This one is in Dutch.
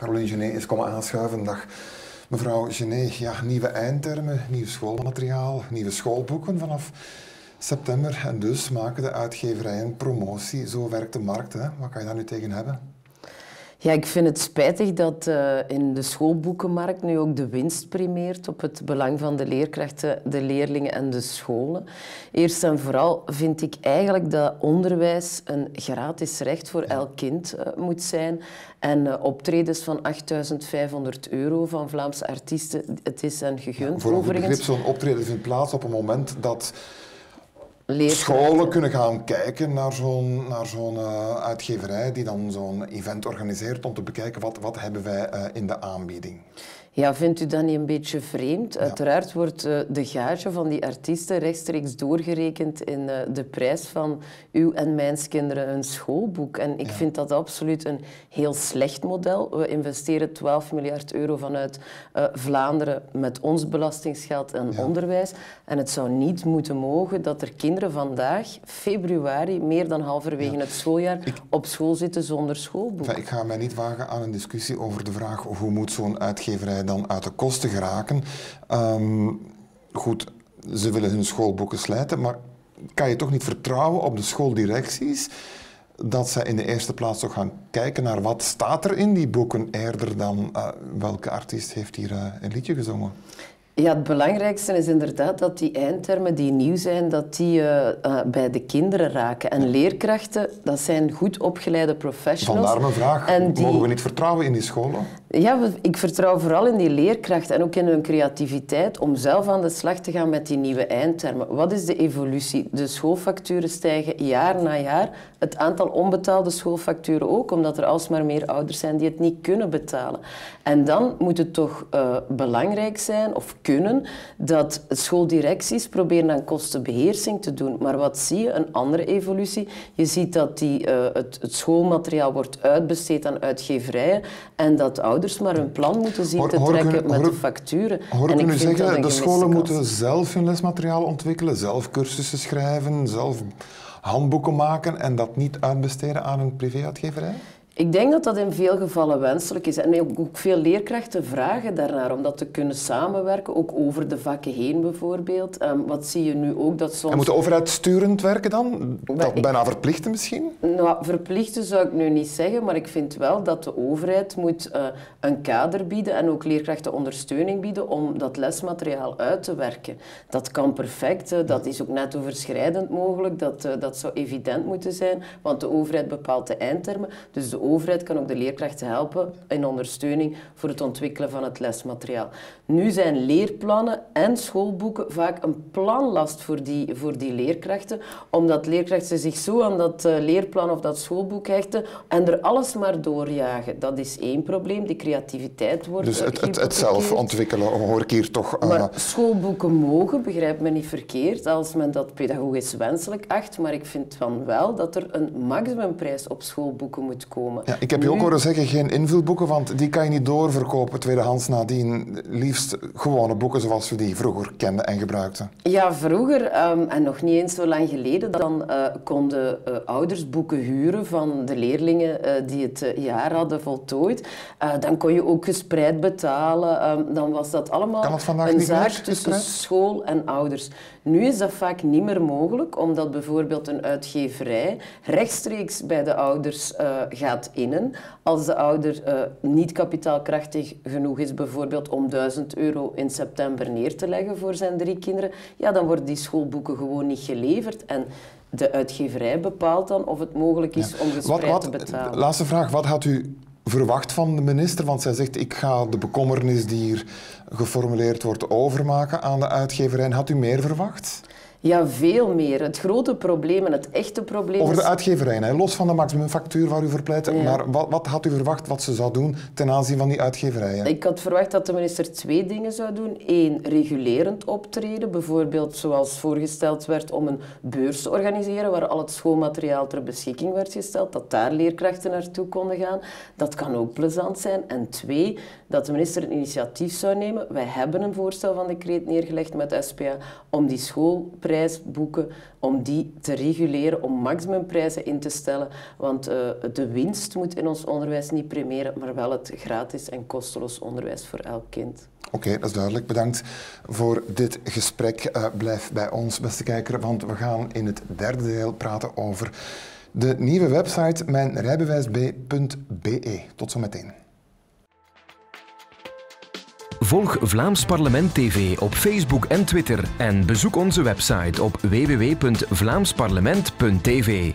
Caroline Genet is komen aanschuiven. Dag mevrouw Genet. Ja, nieuwe eindtermen, nieuw schoolmateriaal, nieuwe schoolboeken vanaf september. En dus maken de uitgeverijen promotie. Zo werkt de markt. Hè? Wat kan je daar nu tegen hebben? Ja, ik vind het spijtig dat uh, in de schoolboekenmarkt nu ook de winst primeert op het belang van de leerkrachten, de leerlingen en de scholen. Eerst en vooral vind ik eigenlijk dat onderwijs een gratis recht voor elk kind uh, moet zijn. En uh, optredens van 8500 euro van Vlaamse artiesten, het is een gegund. Ja, voor een begrip, zo'n optreden vindt plaats op een moment dat scholen kunnen gaan kijken naar zo'n zo'n uh, uitgeverij die dan zo'n event organiseert om te bekijken wat, wat hebben wij uh, in de aanbieding. Ja, vindt u dat niet een beetje vreemd? Uiteraard wordt uh, de gage van die artiesten rechtstreeks doorgerekend in uh, de prijs van uw en mijn kinderen een schoolboek. En ik ja. vind dat absoluut een heel slecht model. We investeren 12 miljard euro vanuit uh, Vlaanderen met ons belastingsgeld en ja. onderwijs. En het zou niet moeten mogen dat er kinderen vandaag, februari, meer dan halverwege het schooljaar, ik, op school zitten zonder schoolboek. Ik ga mij niet wagen aan een discussie over de vraag hoe moet zo'n uitgeverij dan uit de kosten geraken. Um, goed, ze willen hun schoolboeken slijten, maar kan je toch niet vertrouwen op de schooldirecties dat zij in de eerste plaats toch gaan kijken naar wat staat er in die boeken eerder dan uh, welke artiest heeft hier uh, een liedje gezongen? Ja, het belangrijkste is inderdaad dat die eindtermen die nieuw zijn, dat die uh, uh, bij de kinderen raken. En leerkrachten, dat zijn goed opgeleide professionals. Vandaar mijn vraag. En die... Mogen we niet vertrouwen in die scholen? Ja, ik vertrouw vooral in die leerkrachten en ook in hun creativiteit om zelf aan de slag te gaan met die nieuwe eindtermen. Wat is de evolutie? De schoolfacturen stijgen jaar na jaar. Het aantal onbetaalde schoolfacturen ook, omdat er alsmaar meer ouders zijn die het niet kunnen betalen. En dan moet het toch uh, belangrijk zijn, of kunnen, dat schooldirecties proberen aan kostenbeheersing te doen. Maar wat zie je? Een andere evolutie. Je ziet dat die, uh, het, het schoolmateriaal wordt uitbesteed aan uitgeverijen en dat ouders ouders maar hun plan moeten zien te trekken met de facturen. Hoor en ik u zeggen, de scholen moeten zelf hun lesmateriaal ontwikkelen, zelf cursussen schrijven, zelf handboeken maken en dat niet uitbesteden aan een privéuitgeverij? Ik denk dat dat in veel gevallen wenselijk is. En ook veel leerkrachten vragen daarnaar om dat te kunnen samenwerken, ook over de vakken heen bijvoorbeeld. Um, wat zie je nu ook dat soms... En moet de overheid sturend werken dan? Dat ik... bijna verplichten misschien? Nou, verplichten zou ik nu niet zeggen, maar ik vind wel dat de overheid moet uh, een kader bieden en ook leerkrachten ondersteuning bieden om dat lesmateriaal uit te werken. Dat kan perfect, uh, dat is ook net overschrijdend mogelijk, dat, uh, dat zou evident moeten zijn, want de overheid bepaalt de eindtermen. Dus de overheid kan ook de leerkrachten helpen in ondersteuning voor het ontwikkelen van het lesmateriaal. Nu zijn leerplannen en schoolboeken vaak een planlast voor die, voor die leerkrachten, omdat leerkrachten zich zo aan dat uh, leerplan of dat schoolboek hechten en er alles maar doorjagen. Dat is één probleem, die creativiteit wordt Dus het, het, het zelf ontwikkelen hoor ik hier toch... Uh... Maar schoolboeken mogen, begrijp me niet verkeerd, als men dat pedagogisch wenselijk acht, maar ik vind van wel dat er een maximumprijs op schoolboeken moet komen. Ja, ik heb je ook horen zeggen, geen invulboeken, want die kan je niet doorverkopen tweedehands nadien. Liefst gewone boeken zoals we die vroeger kenden en gebruikten. Ja, vroeger, um, en nog niet eens zo lang geleden, dan uh, konden uh, ouders boeken huren van de leerlingen uh, die het jaar hadden voltooid. dan kon je ook gespreid betalen. Um, dan was dat allemaal een zaak tussen school en ouders. Nu is dat vaak niet meer mogelijk, omdat bijvoorbeeld een uitgeverij rechtstreeks bij de ouders gaat innen. Als de ouder uh, niet kapitaalkrachtig genoeg is, bijvoorbeeld om 1000 euro in september neer te leggen voor zijn drie kinderen, ja, dan worden die schoolboeken gewoon niet geleverd. En de uitgeverij bepaalt dan of het mogelijk is ja. om gespreid wat, wat, te betalen. Laatste vraag, wat had u verwacht van de minister? Want zij zegt, ik ga de bekommernis die hier geformuleerd wordt overmaken aan de uitgeverij. Had u meer verwacht? Ja, veel meer. Het grote probleem en het echte probleem Over de uitgeverijen, hè? los van de maximumfactuur waar u voor pleit. Ja. Maar wat, wat, had u verwacht wat ze zou doen ten aanzien van die uitgeverijen? Ik had verwacht dat de minister twee dingen zou doen. Eén, regulerend optreden. Bijvoorbeeld zoals voorgesteld werd om een beurs te organiseren waar al het schoolmateriaal ter beschikking werd gesteld. Dat daar leerkrachten naartoe konden gaan. Dat kan ook plezant zijn. En twee, dat de minister een initiatief zou nemen. Wij hebben een voorstel van decreet neergelegd met SPA om die school prijsboeken, om die te reguleren, om maximumprijzen in te stellen. Want uh, de winst moet in ons onderwijs niet premieren, maar wel het gratis en kosteloos onderwijs voor elk kind. Oké, dat is duidelijk. Bedankt voor dit gesprek. Uh, blijf bij ons, beste kijker, want we gaan in het derde deel praten over de nieuwe website mijnrijbewijsb.be. Tot zometeen. Volg Vlaams Parlement TV op Facebook en Twitter en bezoek onze website op www.vlaamsparlement.tv.